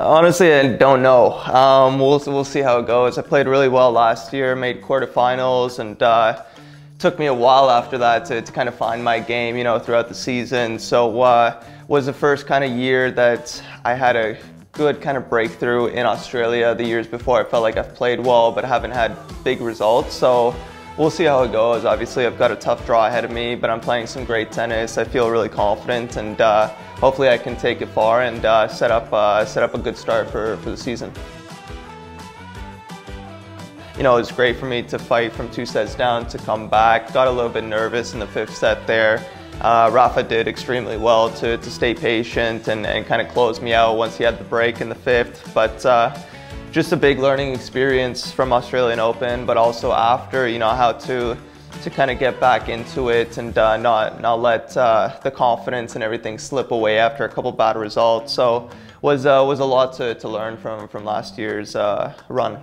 Honestly, I don't know. Um, we'll, we'll see how it goes. I played really well last year, made quarterfinals, and uh, took me a while after that to, to kind of find my game, you know, throughout the season. So uh, was the first kind of year that I had a good kind of breakthrough in Australia. The years before, I felt like I've played well, but haven't had big results. So we'll see how it goes. Obviously, I've got a tough draw ahead of me, but I'm playing some great tennis. I feel really confident, and uh, hopefully, I can take it far and uh, set up uh, set up a good start for, for the season you know, it was great for me to fight from two sets down to come back. Got a little bit nervous in the fifth set there. Uh, Rafa did extremely well to, to stay patient and, and kind of close me out once he had the break in the fifth. But uh, just a big learning experience from Australian Open, but also after, you know, how to to kind of get back into it and uh, not not let uh, the confidence and everything slip away after a couple bad results. So was uh, was a lot to, to learn from from last year's uh, run.